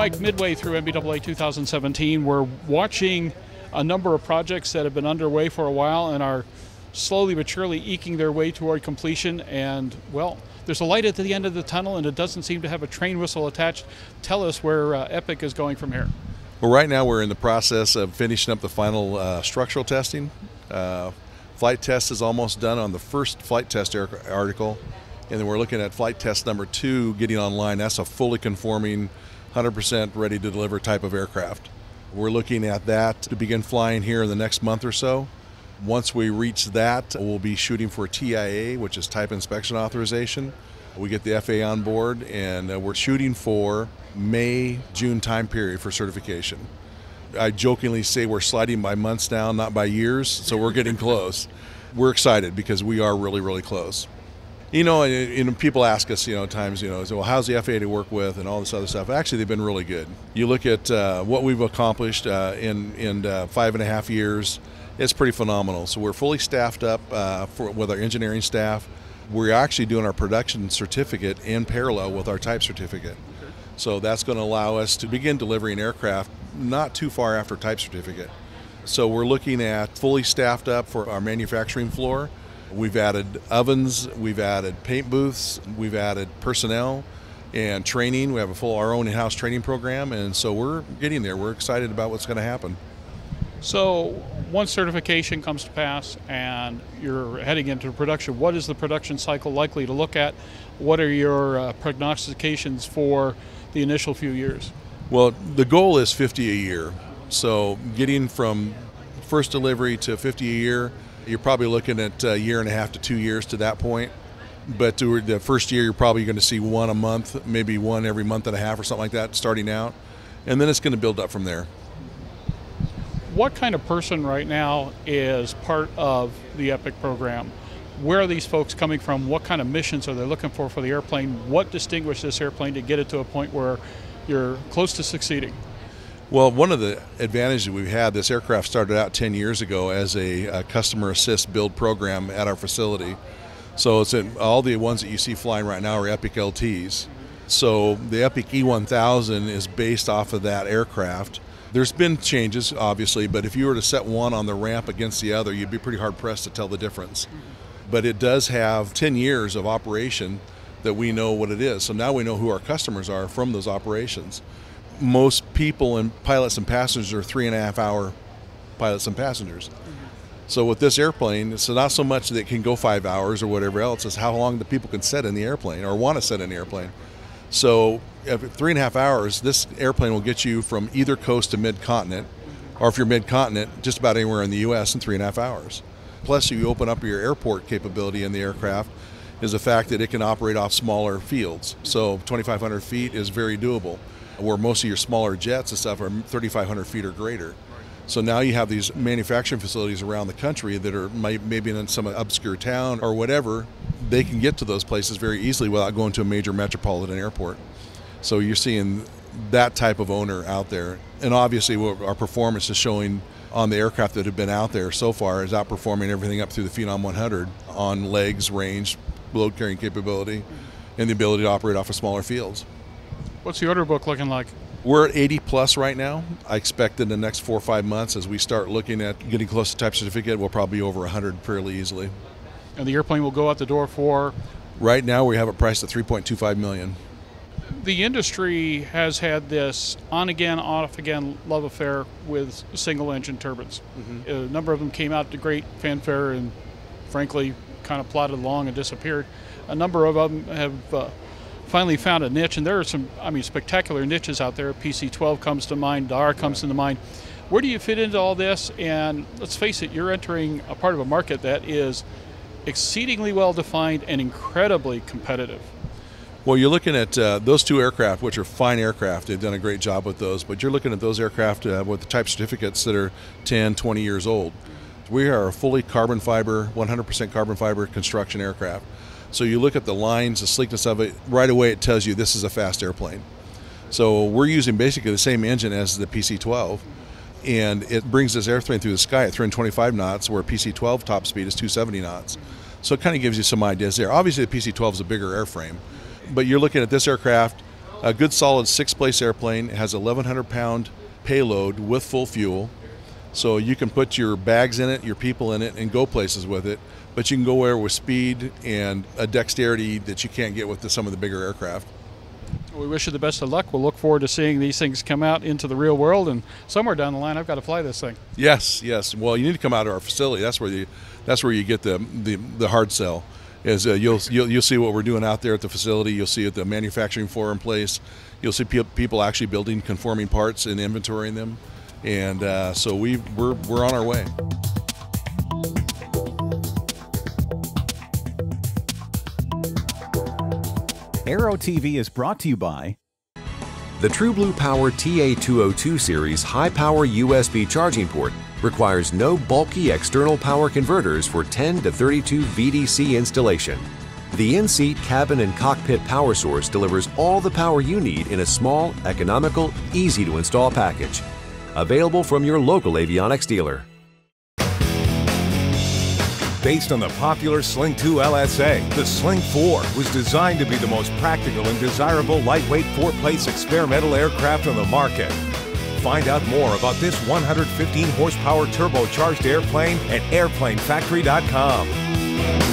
Mike, midway through NBAA 2017, we're watching a number of projects that have been underway for a while and are slowly but surely eking their way toward completion. And, well, there's a light at the end of the tunnel and it doesn't seem to have a train whistle attached. Tell us where uh, Epic is going from here. Well, right now we're in the process of finishing up the final uh, structural testing. Uh, flight test is almost done on the first flight test article, and then we're looking at flight test number two getting online. That's a fully conforming, 100% ready to deliver type of aircraft. We're looking at that to begin flying here in the next month or so. Once we reach that, we'll be shooting for TIA, which is Type Inspection Authorization. We get the FAA on board, and uh, we're shooting for May, June time period for certification. I jokingly say we're sliding by months now, not by years, so we're getting close. We're excited because we are really, really close. You know, and, and, people ask us, you know, times, you know, well, how's the FAA to work with and all this other stuff. Actually, they've been really good. You look at uh, what we've accomplished uh, in in uh, five and a half years; it's pretty phenomenal. So we're fully staffed up uh, for, with our engineering staff. We're actually doing our production certificate in parallel with our type certificate. So that's going to allow us to begin delivering aircraft not too far after type certificate. So we're looking at fully staffed up for our manufacturing floor We've added ovens, we've added paint booths, we've added personnel and training. We have a full our own in-house training program, and so we're getting there. We're excited about what's going to happen. So, once certification comes to pass and you're heading into production, what is the production cycle likely to look at? What are your uh, prognostications for the initial few years? Well, the goal is 50 a year. So, getting from first delivery to 50 a year you're probably looking at a year and a half to two years to that point. But the first year, you're probably going to see one a month, maybe one every month and a half or something like that starting out. And then it's going to build up from there. What kind of person right now is part of the EPIC program? Where are these folks coming from? What kind of missions are they looking for for the airplane? What distinguishes this airplane to get it to a point where you're close to succeeding? Well, one of the advantages we've had, this aircraft started out 10 years ago as a, a customer assist build program at our facility. So it's in, all the ones that you see flying right now are Epic LTs. So the Epic E1000 is based off of that aircraft. There's been changes, obviously, but if you were to set one on the ramp against the other, you'd be pretty hard pressed to tell the difference. But it does have 10 years of operation that we know what it is. So now we know who our customers are from those operations most people and pilots and passengers are three and a half hour pilots and passengers. Mm-hmm. So with this airplane, it's not so much that it can go five hours or whatever else, it's how long the people can sit in the airplane or want to sit in the airplane. So if three and a half hours, this airplane will get you from either coast to mid-continent, or if you're mid-continent, just about anywhere in the U.S. in three and a half hours. Plus, you open up your airport capability in the aircraft is the fact that it can operate off smaller fields. So 2,500 feet is very doable where most of your smaller jets and stuff are 3,500 feet or greater. So now you have these manufacturing facilities around the country that are maybe in some obscure town or whatever. They can get to those places very easily without going to a major metropolitan airport. So you're seeing that type of owner out there. And obviously, our performance is showing on the aircraft that have been out there so far is outperforming everything up through the Phenom 100 on legs, range, load carrying capability, and the ability to operate off of smaller fields. What's the order book looking like? We're at 80 plus right now. I expect in the next four or five months, as we start looking at getting close to type certificate, we'll probably be over 100 fairly easily. And the airplane will go out the door for? Right now, we have it priced at 3.25 million. The industry has had this on again, off again love affair with single engine turbines. Mm-hmm. A number of them came out to great fanfare and, frankly, kind of plodded along and disappeared. A number of them have. Uh, finally found a niche, and there are some, I mean, spectacular niches out there. PC12 comes to mind, Daher comes right. mind. Where do you fit into all this? And let's face it, you're entering a part of a market that is exceedingly well defined and incredibly competitive. Well, you're looking at uh, those two aircraft, which are fine aircraft. They've done a great job with those, but you're looking at those aircraft uh, with the type certificates that are 10, 20 years old. We are a fully carbon fiber, 100% carbon fiber construction aircraft. So you look at the lines, the sleekness of it, right away it tells you this is a fast airplane. So we're using basically the same engine as the PC-12, and it brings this airplane through the sky at 325 knots, where PC-12 top speed is 270 knots. So it kind of gives you some ideas there. Obviously, the PC-12 is a bigger airframe, but you're looking at this aircraft A good solid six place airplane has 1,100 pound payload with full fuel. So you can put your bags in it, your people in it, and go places with it. But you can go where with speed and a dexterity that you can't get with the, some of the bigger aircraft. We wish you the best of luck. We'll look forward to seeing these things come out into the real world, and somewhere down the line, I've got to fly this thing. Yes, yes. Well, you need to come out to our facility. That's where you, that's where you get the the, the hard sell. Is uh, you'll, you'll you'll see what we're doing out there at the facility. You'll see at the manufacturing floor in place. You'll see pe- people actually building conforming parts and inventorying them, and uh, so we we're we're on our way. Aero TV is brought to you by The TrueBlue Power TA202 series high power USB charging port requires no bulky external power converters for 10 to 32 VDC installation. The in seat cabin and cockpit power source delivers all the power you need in a small, economical, easy to install package. Available from your local avionics dealer. Based on the popular Sling 2 LSA, the Sling 4 was designed to be the most practical and desirable lightweight four-place experimental aircraft on the market. Find out more about this 115 horsepower turbocharged airplane at airplanefactory.com.